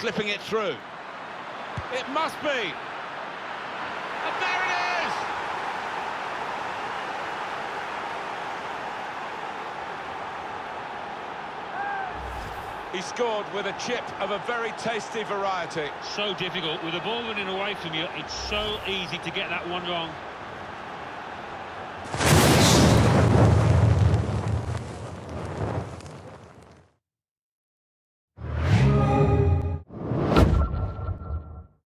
slipping it through. It must be. And there it is! He scored with a chip of a very tasty variety. So difficult. With the ball running away from you, it's so easy to get that one wrong.